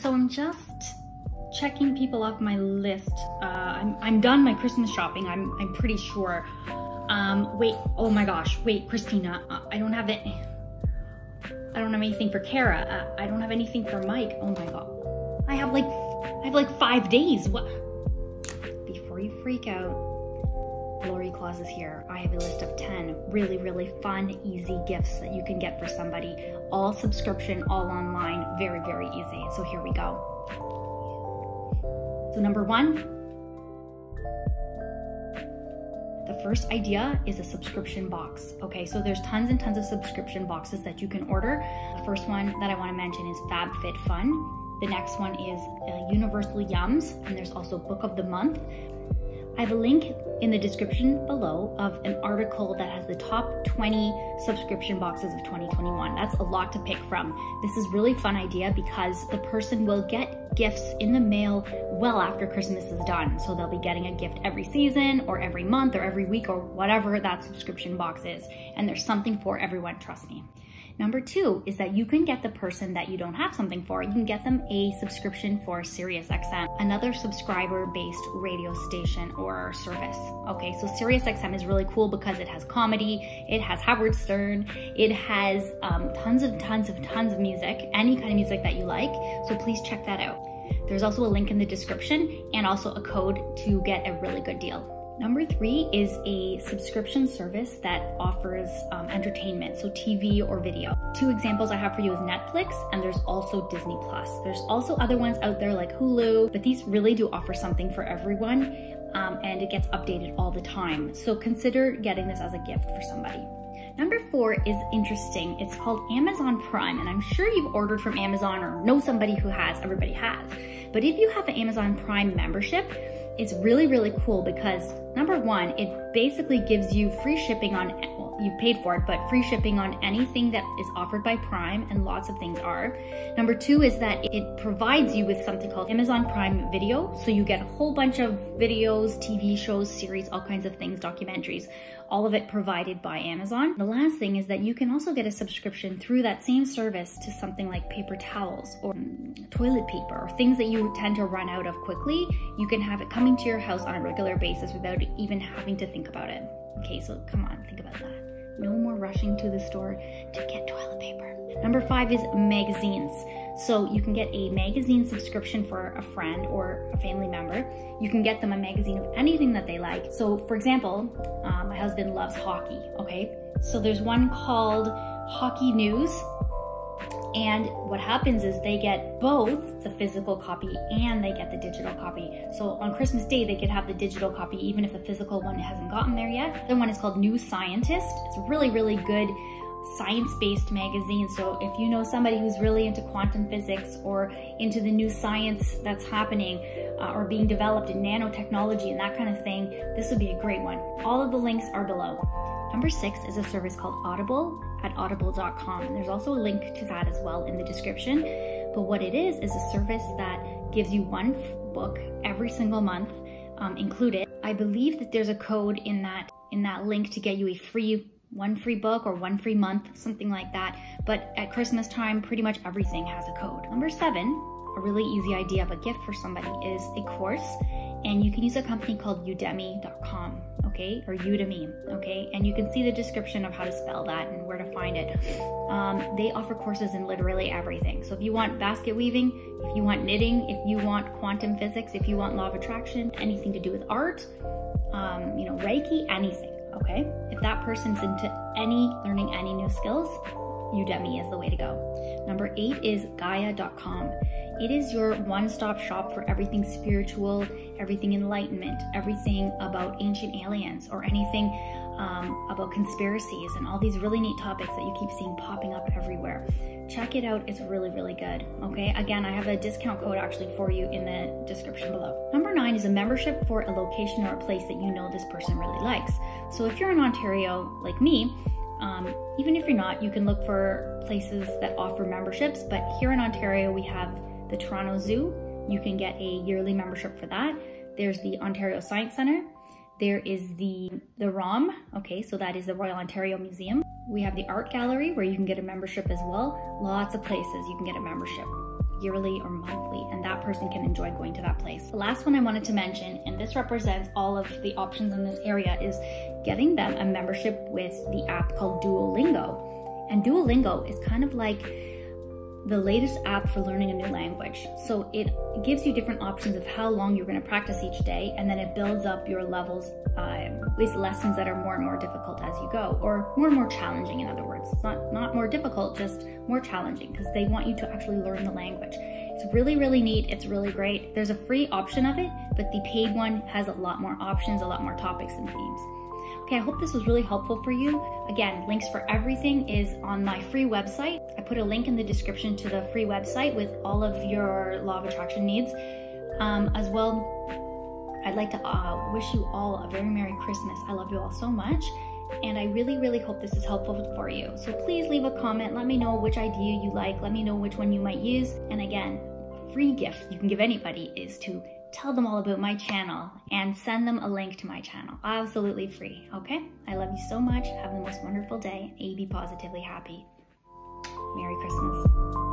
so I'm just checking people off my list. Uh, I'm, I'm done my Christmas shopping, I'm, I'm pretty sure. Um, wait, oh my gosh, wait, Christina, uh, I don't have it. I don't have anything for Kara. Uh, I don't have anything for Mike. Oh my God. I have like, I have like five days. What? Before you freak out, Lori Claus's here. I have a list of 10 really, really fun, easy gifts that you can get for somebody. All subscription, all online, very, very easy. So here we go. So number one, the first idea is a subscription box. Okay, so there's tons and tons of subscription boxes that you can order. The first one that I wanna mention is FabFitFun. The next one is uh, Universal Yums, and there's also Book of the Month. I have a link in the description below of an article that has the top 20 subscription boxes of 2021. That's a lot to pick from. This is really fun idea because the person will get gifts in the mail well after Christmas is done. So they'll be getting a gift every season or every month or every week or whatever that subscription box is. And there's something for everyone, trust me. Number two is that you can get the person that you don't have something for. You can get them a subscription for SiriusXM, another subscriber-based radio station or service. Okay, so SiriusXM is really cool because it has comedy, it has Howard Stern, it has um, tons of tons of tons of music, any kind of music that you like. So please check that out. There's also a link in the description and also a code to get a really good deal. Number three is a subscription service that offers um, entertainment, so TV or video. Two examples I have for you is Netflix and there's also Disney Plus. There's also other ones out there like Hulu, but these really do offer something for everyone um, and it gets updated all the time. So consider getting this as a gift for somebody. Number four is interesting. It's called Amazon Prime, and I'm sure you've ordered from Amazon or know somebody who has, everybody has. But if you have an Amazon Prime membership, it's really, really cool because number one, it basically gives you free shipping on, well, you've paid for it, but free shipping on anything that is offered by Prime, and lots of things are. Number two is that it provides you with something called Amazon Prime Video. So you get a whole bunch of videos, TV shows, series, all kinds of things, documentaries, all of it provided by Amazon. The last thing is that you can also get a subscription through that same service to something like paper towels or mm, toilet paper or things that you tend to run out of quickly. You can have it coming to your house on a regular basis without even having to think about it. Okay, so come on, think about that. No more rushing to the store to get toilet paper. Number five is magazines. So you can get a magazine subscription for a friend or a family member. You can get them a magazine of anything that they like. So for example, uh, my husband loves hockey, okay? So there's one called Hockey News. And what happens is they get both the physical copy and they get the digital copy. So on Christmas Day, they could have the digital copy even if the physical one hasn't gotten there yet. The one is called New Scientist. It's a really, really good science-based magazine. So if you know somebody who's really into quantum physics or into the new science that's happening uh, or being developed in nanotechnology and that kind of thing, this would be a great one. All of the links are below. Number six is a service called Audible at audible.com. There's also a link to that as well in the description. But what it is, is a service that gives you one book every single month um, included. I believe that there's a code in that in that link to get you a free one free book or one free month, something like that. But at Christmas time, pretty much everything has a code. Number seven, a really easy idea of a gift for somebody is a course and you can use a company called udemy.com okay or udemy okay? And you can see the description of how to spell that and where to find it. Um, they offer courses in literally everything. So if you want basket weaving if you want knitting if you want quantum physics if you want law of attraction anything to do with art um, you know reiki anything okay? If that person's into any learning any new skills, Udemy is the way to go. Number eight is Gaia.com. It is your one-stop shop for everything spiritual, everything enlightenment, everything about ancient aliens, or anything um, about conspiracies and all these really neat topics that you keep seeing popping up everywhere. Check it out, it's really, really good, okay? Again, I have a discount code actually for you in the description below. Number nine is a membership for a location or a place that you know this person really likes. So if you're in Ontario, like me, um, even if you're not, you can look for places that offer memberships, but here in Ontario, we have the Toronto Zoo. You can get a yearly membership for that. There's the Ontario Science Centre, there is the, the ROM, okay, so that is the Royal Ontario Museum. We have the Art Gallery where you can get a membership as well. Lots of places you can get a membership. Yearly or monthly, and that person can enjoy going to that place. The last one I wanted to mention, and this represents all of the options in this area, is getting them a membership with the app called Duolingo. And Duolingo is kind of like the latest app for learning a new language. So it gives you different options of how long you're going to practice each day, and then it builds up your levels uh, with lessons that are more and more difficult as you go, or more and more challenging. In other words, it's not not more difficult, just more challenging because they want you to actually learn the language. It's really really neat. It's really great. There's a free option of it, but the paid one has a lot more options, a lot more topics and themes. Okay, I hope this was really helpful for you. Again, links for everything is on my free website. Put a link in the description to the free website with all of your law of attraction needs. Um, as well, I'd like to uh, wish you all a very Merry Christmas. I love you all so much. And I really, really hope this is helpful for you. So please leave a comment. Let me know which idea you like. Let me know which one you might use. And again, free gift you can give anybody is to tell them all about my channel and send them a link to my channel. Absolutely free, okay? I love you so much. Have the most wonderful day. And be positively happy. Merry Christmas.